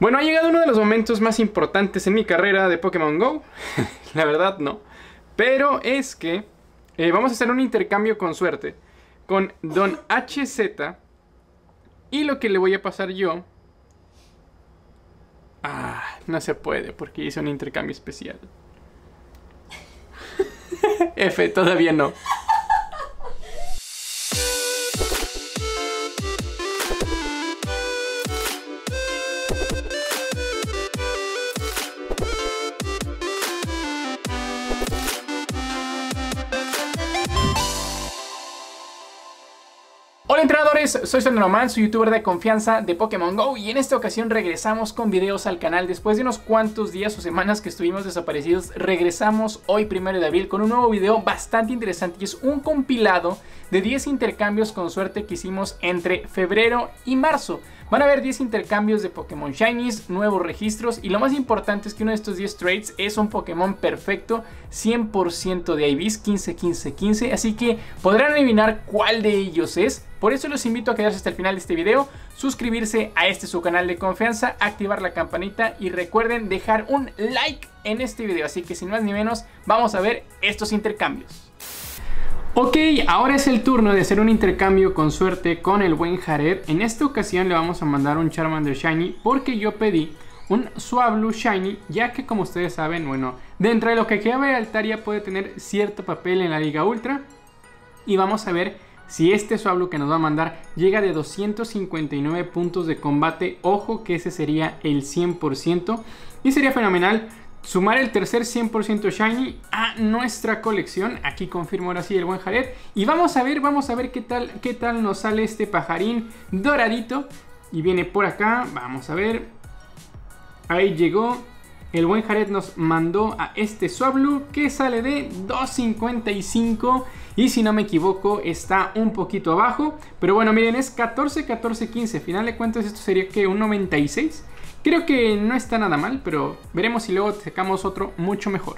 Bueno, ha llegado uno de los momentos más importantes en mi carrera de Pokémon GO. La verdad no. Pero es que eh, vamos a hacer un intercambio con suerte con Don HZ. Y lo que le voy a pasar yo... Ah, no se puede porque hice un intercambio especial. F, todavía no. Entrenadores, soy Sandroman, soy youtuber de confianza de Pokémon GO y en esta ocasión regresamos con videos al canal. Después de unos cuantos días o semanas que estuvimos desaparecidos regresamos hoy primero de abril con un nuevo video bastante interesante y es un compilado de 10 intercambios con suerte que hicimos entre febrero y marzo Van a haber 10 intercambios de Pokémon Shinies, nuevos registros y lo más importante es que uno de estos 10 trades es un Pokémon perfecto, 100% de IVs, 15, 15, 15, así que podrán adivinar cuál de ellos es. Por eso los invito a quedarse hasta el final de este video, suscribirse a este su canal de confianza, activar la campanita y recuerden dejar un like en este video. Así que sin más ni menos, vamos a ver estos intercambios. Ok, ahora es el turno de hacer un intercambio con suerte con el buen Jared. En esta ocasión le vamos a mandar un Charmander Shiny porque yo pedí un Swablu Shiny, ya que como ustedes saben, bueno, dentro de lo que cabe Altaria puede tener cierto papel en la Liga Ultra. Y vamos a ver si este Swablu que nos va a mandar llega de 259 puntos de combate. Ojo que ese sería el 100% y sería fenomenal sumar el tercer 100% Shiny a nuestra colección. Aquí confirmo ahora sí el buen Jared. Y vamos a ver, vamos a ver qué tal, qué tal nos sale este pajarín doradito. Y viene por acá, vamos a ver. Ahí llegó. El buen Jared nos mandó a este Swablu que sale de 2.55 y si no me equivoco está un poquito abajo. Pero bueno, miren, es 14, 14, 15. Final de cuentas esto sería que un 96. Creo que no está nada mal, pero veremos si luego sacamos otro mucho mejor.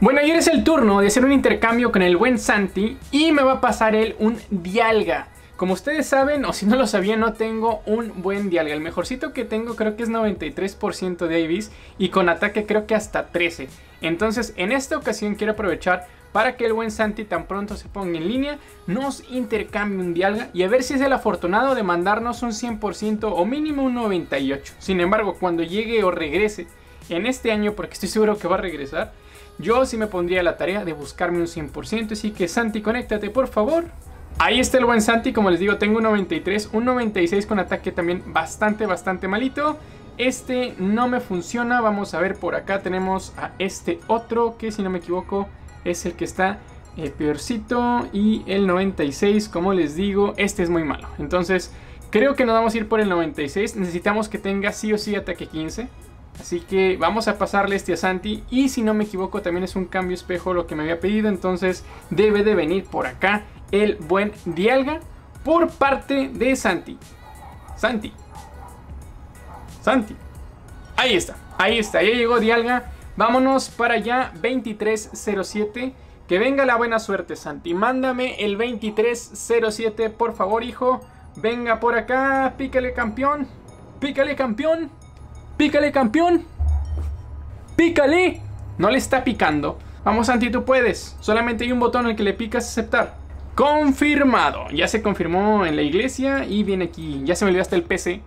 Bueno, ayer es el turno de hacer un intercambio con el buen Santi y me va a pasar él un Dialga. Como ustedes saben, o si no lo sabían, no tengo un buen Dialga. El mejorcito que tengo creo que es 93% de IVs y con ataque creo que hasta 13. Entonces, en esta ocasión quiero aprovechar para que el buen Santi tan pronto se ponga en línea, nos intercambie un Dialga y a ver si es el afortunado de mandarnos un 100% o mínimo un 98%. Sin embargo, cuando llegue o regrese en este año, porque estoy seguro que va a regresar, yo sí me pondría la tarea de buscarme un 100%, así que Santi, conéctate por favor. Ahí está el buen Santi, como les digo, tengo un 93, un 96 con ataque también bastante, bastante malito. Este no me funciona, vamos a ver por acá tenemos a este otro que si no me equivoco es el que está eh, peorcito y el 96, como les digo, este es muy malo. Entonces, creo que nos vamos a ir por el 96. Necesitamos que tenga sí o sí ataque 15. Así que vamos a pasarle este a Santi. Y si no me equivoco, también es un cambio espejo lo que me había pedido. Entonces, debe de venir por acá el buen Dialga por parte de Santi. Santi. Santi. Ahí está, ahí está, ya llegó Dialga. Vámonos para allá, 2307. Que venga la buena suerte, Santi. Mándame el 2307, por favor, hijo. Venga por acá, pícale campeón. Pícale campeón. Pícale campeón. Pícale. No le está picando. Vamos, Santi, tú puedes. Solamente hay un botón al que le picas aceptar. Confirmado. Ya se confirmó en la iglesia y viene aquí. Ya se me olvidó hasta el PC.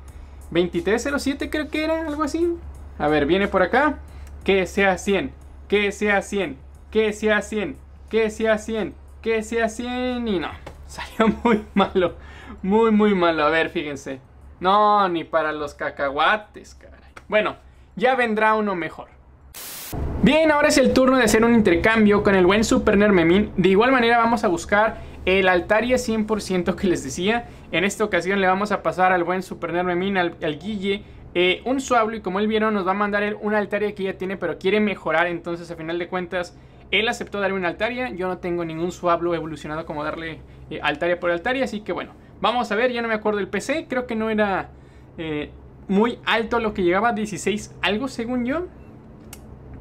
2307 creo que era, algo así. A ver, viene por acá que sea 100, que sea 100, que sea 100, que sea 100, que sea 100 y no. Salió muy malo, muy muy malo. A ver, fíjense. No, ni para los cacahuates, caray. Bueno, ya vendrá uno mejor. Bien, ahora es el turno de hacer un intercambio con el buen Super Nermemin. De igual manera vamos a buscar el Altaria 100% que les decía. En esta ocasión le vamos a pasar al buen Super Nermemin, al, al Guille, eh, un Suablo y como él vieron nos va a mandar él una Altaria que ya tiene pero quiere mejorar. Entonces a final de cuentas él aceptó darme una Altaria, yo no tengo ningún Suablo evolucionado como darle eh, Altaria por Altaria, así que bueno, vamos a ver, ya no me acuerdo el PC, creo que no era eh, muy alto lo que llegaba, 16 algo según yo.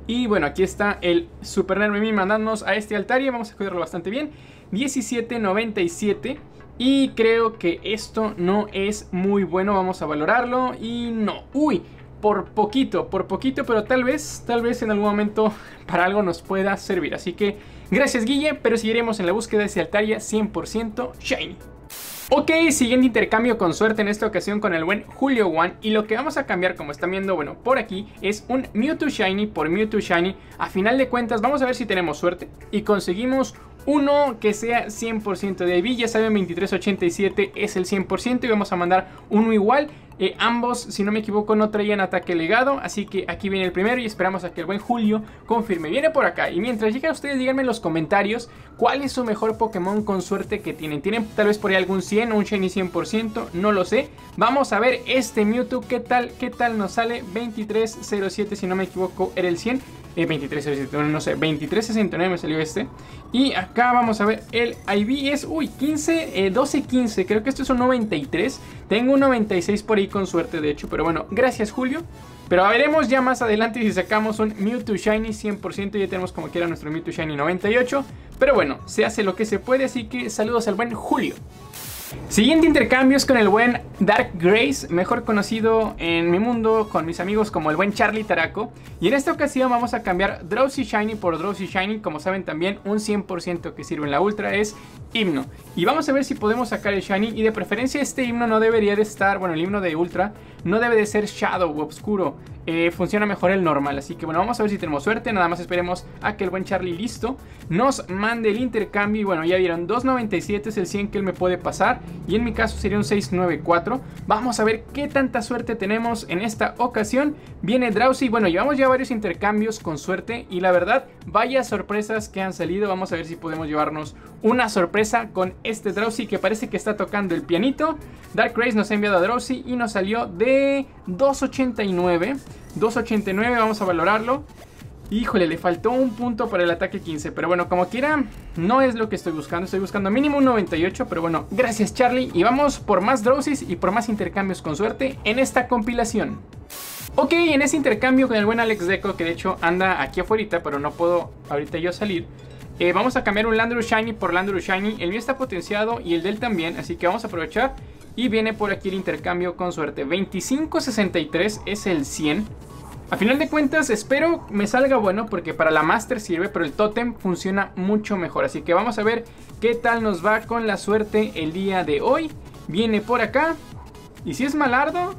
Y bueno, aquí está el Super Nermemi mandándonos a este Altaria, vamos a cuidarlo bastante bien, 1797. Y creo que esto no es muy bueno, vamos a valorarlo y no. Uy, por poquito, por poquito, pero tal vez, tal vez en algún momento para algo nos pueda servir. Así que gracias Guille, pero seguiremos en la búsqueda de ese Altaria 100% Shiny. Ok, siguiente intercambio con suerte en esta ocasión con el buen Julio One Y lo que vamos a cambiar, como están viendo, bueno, por aquí Es un Mewtwo Shiny por Mewtwo Shiny A final de cuentas, vamos a ver si tenemos suerte Y conseguimos uno que sea 100% de IV, ya saben 2387 es el 100% y vamos a mandar uno igual eh, ambos, si no me equivoco, no traían ataque legado, así que aquí viene el primero y esperamos a que el buen Julio confirme. Viene por acá y mientras llega ustedes díganme en los comentarios cuál es su mejor Pokémon con suerte que tienen. ¿Tienen tal vez por ahí algún 100 o un Shiny 100%? No lo sé. Vamos a ver este Mewtwo, ¿qué tal, qué tal nos sale? 2307, si no me equivoco, era el 100. 2369, no sé, 2369 me salió este. Y acá vamos a ver, el IV es, uy, 15, 12, 15, creo que esto es un 93. Tengo un 96 por ahí con suerte, de hecho, pero bueno, gracias Julio. Pero veremos ya más adelante si sacamos un Mewtwo Shiny 100%, ya tenemos como quiera nuestro Mewtwo Shiny 98. Pero bueno, se hace lo que se puede, así que saludos al buen Julio. Siguiente intercambio es con el buen Dark Grace, mejor conocido en mi mundo con mis amigos como el buen Charlie Taraco. Y en esta ocasión vamos a cambiar Drowsy Shiny por Drowsy Shiny. Como saben también un 100% que sirve en la Ultra es himno. Y vamos a ver si podemos sacar el Shiny. Y de preferencia este himno no debería de estar, bueno el himno de Ultra no debe de ser Shadow o Obscuro. Eh, funciona mejor el normal. Así que bueno, vamos a ver si tenemos suerte. Nada más esperemos a que el buen Charlie listo nos mande el intercambio. Y bueno, ya vieron, 2.97 es el 100 que él me puede pasar. Y en mi caso sería un 694. Vamos a ver qué tanta suerte tenemos en esta ocasión. Viene Drowsy. Bueno, llevamos ya varios intercambios con suerte. Y la verdad, vaya sorpresas que han salido. Vamos a ver si podemos llevarnos una sorpresa con este Drowsy que parece que está tocando el pianito. Dark Race nos ha enviado a Drowsy y nos salió de 289. 289, vamos a valorarlo. Híjole, le faltó un punto para el ataque 15. Pero bueno, como quiera, no es lo que estoy buscando. Estoy buscando mínimo un 98. Pero bueno, gracias Charlie. Y vamos por más Drowsies y por más intercambios con suerte en esta compilación. Ok, en ese intercambio con el buen Alex Deco, que de hecho anda aquí afuera, pero no puedo ahorita yo salir. Eh, vamos a cambiar un Landru Shiny por Landru Shiny. El mío está potenciado y el del también, así que vamos a aprovechar. Y viene por aquí el intercambio con suerte. 2563 es el 100. A final de cuentas, espero me salga bueno porque para la Master sirve, pero el Totem funciona mucho mejor. Así que vamos a ver qué tal nos va con la suerte el día de hoy. Viene por acá. Y si es malardo,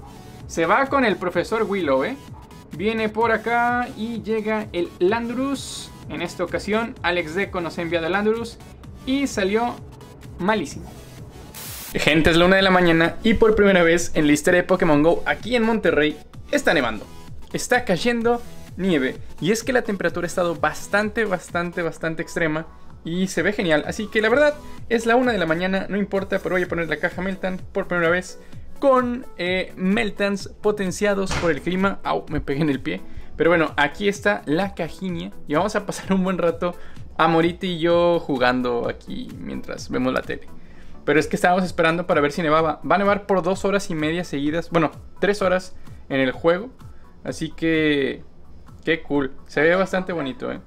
se va con el profesor Willow, ¿eh? Viene por acá y llega el Landrus. En esta ocasión, Alex Deco nos ha enviado el Landrus y salió malísimo. Gente, es la una de la mañana y por primera vez en la historia de Pokémon GO aquí en Monterrey está nevando está cayendo nieve. Y es que la temperatura ha estado bastante, bastante, bastante extrema. Y se ve genial. Así que la verdad, es la una de la mañana, no importa, pero voy a poner la caja Meltan por primera vez. Con eh, Meltans potenciados por el clima. Au, me pegué en el pie. Pero bueno, aquí está la cajinha. Y vamos a pasar un buen rato a Morita y yo jugando aquí mientras vemos la tele. Pero es que estábamos esperando para ver si nevaba. Va a nevar por dos horas y media seguidas. Bueno, tres horas en el juego. Así que... Qué cool. Se ve bastante bonito, ¿eh?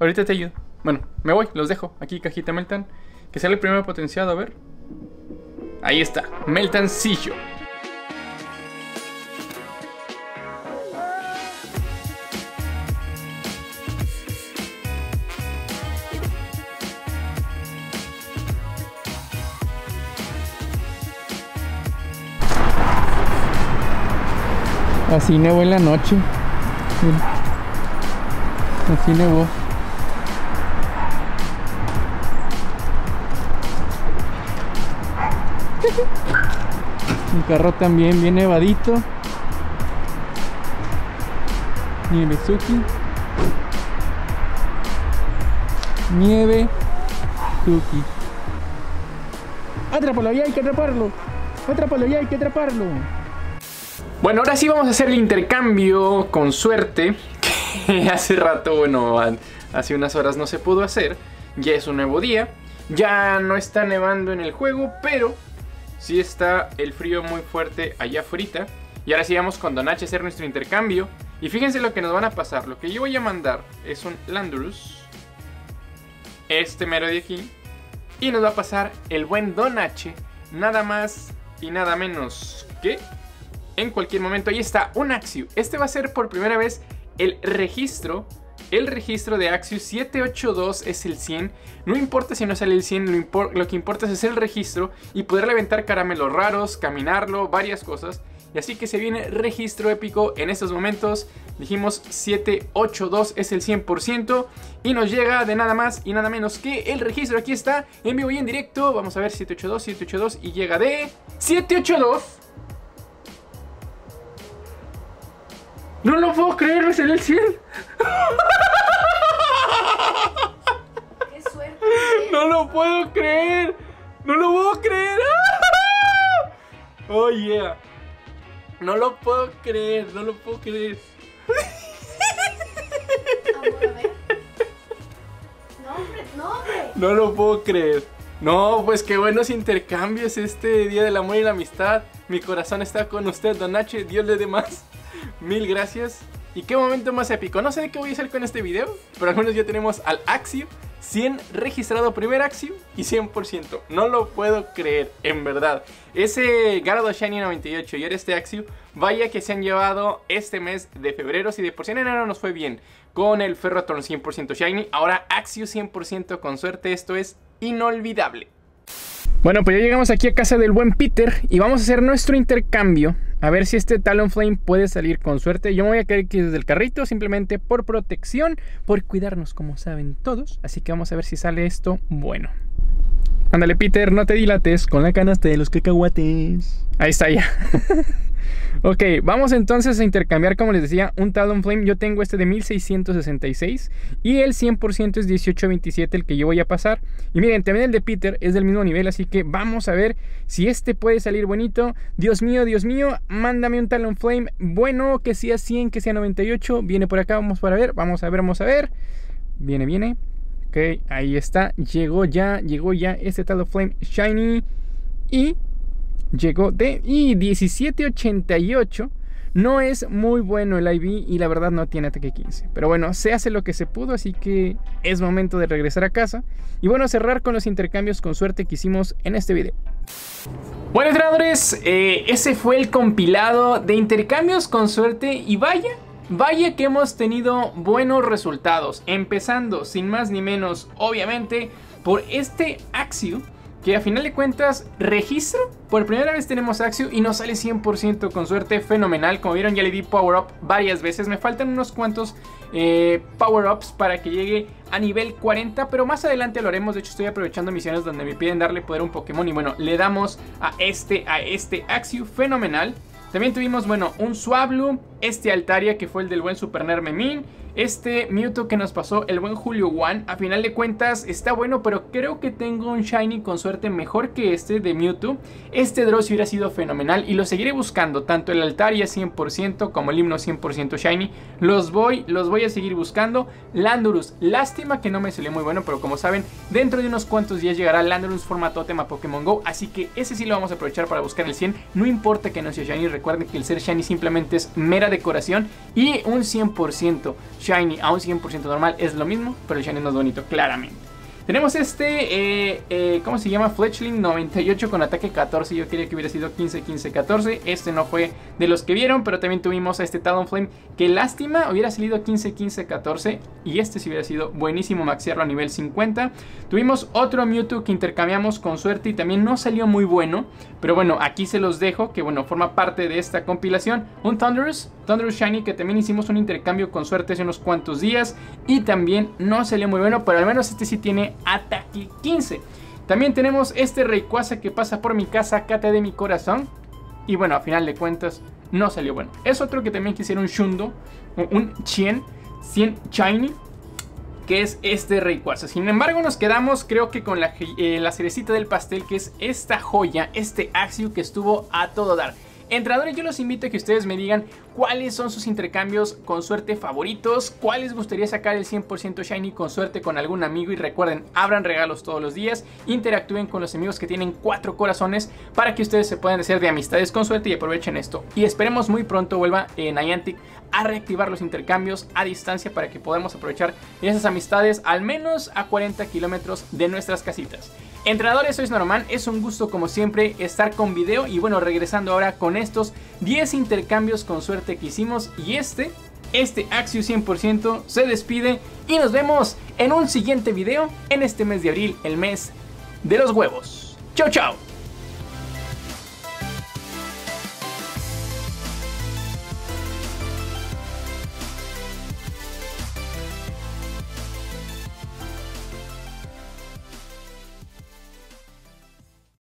Ahorita te ayudo. Bueno, me voy, los dejo. Aquí cajita Meltan. Que sea el primero potenciado, a ver. Ahí está, Meltancillo. Así nevó en la noche. Así nevó. Mi carro también bien nevadito. Nieve Suki. Nieve Suki. Atrápalo, ya hay que atraparlo. Atrápalo, ya hay que atraparlo. Bueno, ahora sí vamos a hacer el intercambio con suerte. Que hace rato, bueno, hace unas horas no se pudo hacer. Ya es un nuevo día. Ya no está nevando en el juego, pero sí está el frío muy fuerte allá afuera. Y ahora sí vamos con Donache a hacer nuestro intercambio. Y fíjense lo que nos van a pasar. Lo que yo voy a mandar es un Landrus. Este mero de aquí. Y nos va a pasar el buen Donache. Nada más y nada menos que en cualquier momento. Ahí está, un Axio. Este va a ser por primera vez el registro el registro de Axios 782 es el 100. No importa si no sale el 100, lo, que importa es el registro y poder levantar caramelos raros, caminarlo, varias cosas. Y así que se viene registro épico en estos momentos. Dijimos 782 es el 100% y nos llega de nada más y nada menos que el registro. Aquí está, en vivo y en directo. Vamos a ver 782, 782 y llega de 782. No lo puedo creer, es el 100. ¡Qué suerte! No lo puedo creer. No lo puedo creer. Oh yeah. No lo puedo creer, no lo puedo creer. No, hombre, no, hombre. No lo puedo creer. No, pues qué buenos intercambios este Día del Amor y la Amistad. Mi corazón está con usted, Don H. Dios le dé más. Mil gracias. Y qué momento más épico. No sé de qué voy a hacer con este video, pero al menos ya tenemos al Axio 100 registrado primer Axio y 100%. No lo puedo creer, en verdad. Ese Gardo Shiny 98 y ahora este Axio, vaya que se han llevado este mes de febrero. Si de por sí en enero nos fue bien con el Ferrotron 100% Shiny, ahora Axio 100% con suerte. Esto es inolvidable. Bueno, pues ya llegamos aquí a casa del buen Peter y vamos a hacer nuestro intercambio. A ver si este Talonflame puede salir con suerte. Yo me voy a caer aquí desde el carrito simplemente por protección, por cuidarnos como saben todos. Así que vamos a ver si sale esto bueno. Ándale Peter, no te dilates con la canasta de los cacahuates. Ahí está ya. Ok, vamos entonces a intercambiar, como les decía, un Talonflame. Yo tengo este de 1666 y el 100% es 1827 el que yo voy a pasar. Y miren, también el de Peter es del mismo nivel, así que vamos a ver si este puede salir bonito. Dios mío, Dios mío, mándame un Talonflame bueno, que sea 100, que sea 98. Viene por acá, vamos para ver, vamos a ver, vamos a ver. Viene, viene. Ok, ahí está, llegó ya, llegó ya este Talonflame Shiny. Y llegó de y 1788. No es muy bueno el IV y la verdad no tiene ataque 15. Pero bueno, se hace lo que se pudo, así que es momento de regresar a casa. Y bueno, cerrar con los intercambios con suerte que hicimos en este video. Bueno, entrenadores, eh, ese fue el compilado de intercambios con suerte y vaya, vaya que hemos tenido buenos resultados. Empezando, sin más ni menos, obviamente, por este Axio que a final de cuentas registro. Por primera vez tenemos Axio y nos sale 100% con suerte fenomenal. Como vieron ya le di Power Up varias veces. Me faltan unos cuantos eh, Power Ups para que llegue a nivel 40. Pero más adelante lo haremos. De hecho estoy aprovechando misiones donde me piden darle poder a un Pokémon. Y bueno, le damos a este, a este Axio fenomenal. También tuvimos, bueno, un Swablu, este Altaria que fue el del buen Super Nermemin este Mewtwo que nos pasó el buen Julio One, a final de cuentas está bueno, pero creo que tengo un Shiny con suerte mejor que este de Mewtwo. Este Dross hubiera sido fenomenal y lo seguiré buscando, tanto el Altaria 100% como el himno 100% Shiny. Los voy, los voy a seguir buscando. Landorus, lástima que no me salió muy bueno, pero como saben, dentro de unos cuantos días llegará Landorus formato tema Pokémon GO, así que ese sí lo vamos a aprovechar para buscar el 100. No importa que no sea Shiny, recuerden que el ser Shiny simplemente es mera decoración y un 100% Shiny a un 100% normal es lo mismo, pero el Shiny no es bonito, claramente. Tenemos este, eh, eh, ¿cómo se llama? Fletchling 98 con ataque 14. Yo quería que hubiera sido 15, 15, 14. Este no fue de los que vieron, pero también tuvimos a este Talonflame. Que lástima, hubiera salido 15, 15, 14. Y este sí hubiera sido buenísimo maxiarlo a nivel 50. Tuvimos otro Mewtwo que intercambiamos con suerte y también no salió muy bueno. Pero bueno, aquí se los dejo, que bueno, forma parte de esta compilación. Un Thunderous, Thunderous Shiny, que también hicimos un intercambio con suerte hace unos cuantos días. Y también no salió muy bueno, pero al menos este sí tiene ataque 15. También tenemos este Rayquaza que pasa por mi casa, cate de mi corazón. Y bueno, a final de cuentas, no salió bueno. Es otro que también quisiera un Shundo, un Chien, 100 Shiny, que es este Rayquaza. Sin embargo, nos quedamos, creo que con la, eh, cerecita del pastel, que es esta joya, este Axio que estuvo a todo dar. Entradores, yo los invito a que ustedes me digan cuáles son sus intercambios con suerte favoritos, cuáles gustaría sacar el 100% Shiny con suerte con algún amigo y recuerden, abran regalos todos los días, interactúen con los amigos que tienen cuatro corazones para que ustedes se puedan hacer de amistades con suerte y aprovechen esto. Y esperemos muy pronto vuelva en Niantic a reactivar los intercambios a distancia para que podamos aprovechar esas amistades al menos a 40 kilómetros de nuestras casitas. Entrenadores, soy Norman, es un gusto como siempre estar con video y bueno, regresando ahora con estos 10 intercambios con suerte que hicimos y este, este Axios 100% se despide y nos vemos en un siguiente video en este mes de abril, el mes de los huevos. Chao, chao.